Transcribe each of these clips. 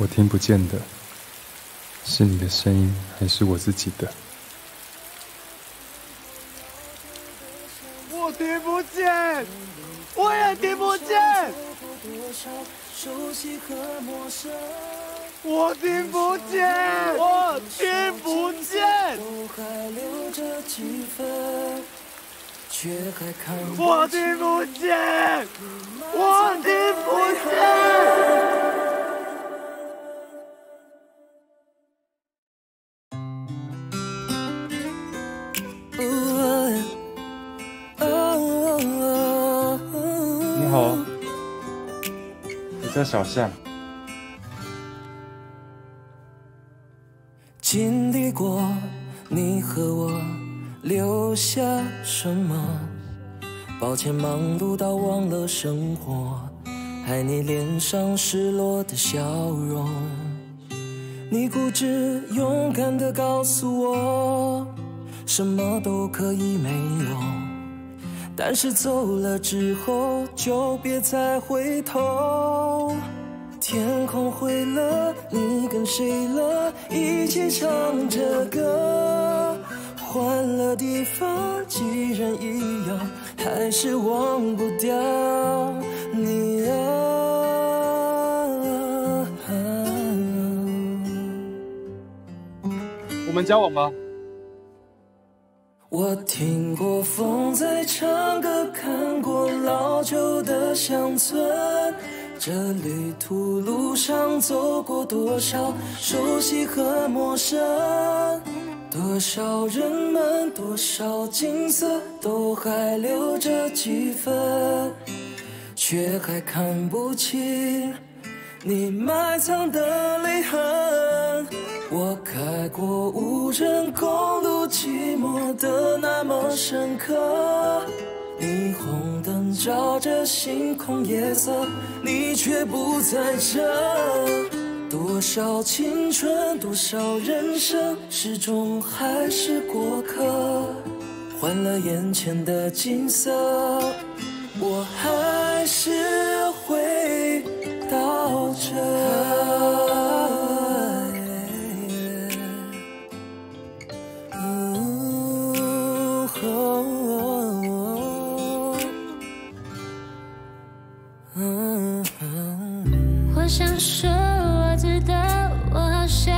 我听不见的，是你的声音，还是我自己的？我听不见，我也听不见。我听不见，我听不见。我听不见，我听不见。在小巷，经历过你和我留下什么？抱歉，忙碌到忘了生活，爱你脸上失落的笑容。你固执勇敢的告诉我，什么都可以没有。但是走了之后，就别再回头。天空灰了，你跟谁了？一起唱着歌。换了地方，既然一样，还是忘不掉你啊。我们交往吧。我听过风在唱歌，看过老旧的乡村。这旅途路上走过多少熟悉和陌生，多少人们，多少景色，都还留着几分，却还看不清你埋藏的泪痕。我开过无人公路，寂寞的那么深刻。霓虹灯照着星空夜色，你却不在这。多少青春，多少人生，始终还是过客。换了眼前的景色，我还是回到这。我想说，我知道，我好像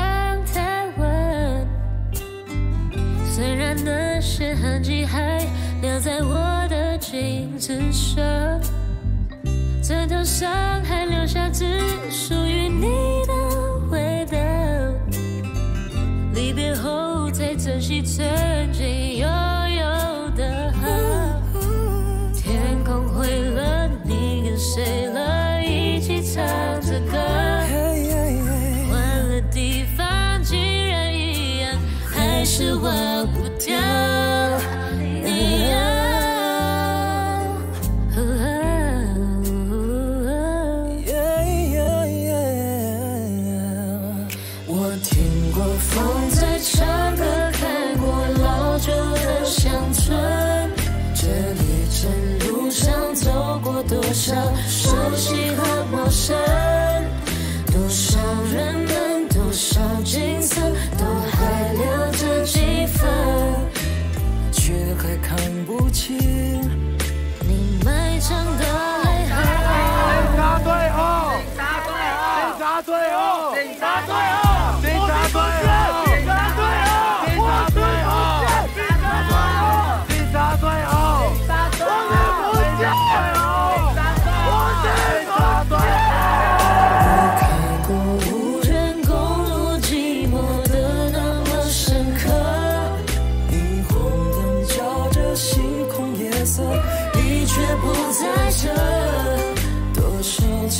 太晚。虽然那些痕迹还留在我的镜子上，枕头上还留下只属于你的。我听过风在唱歌，看过老旧的乡村。这旅程路上走过多少熟悉和陌生。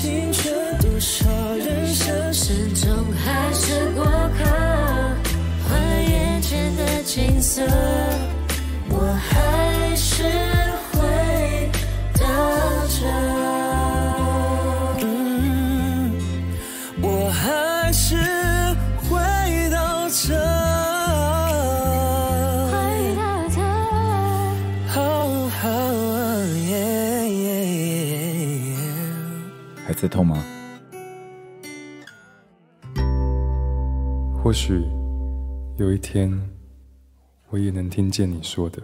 青春多少人生，始终还是过客，换眼前的景色。在痛吗？或许有一天我也能听见你说的。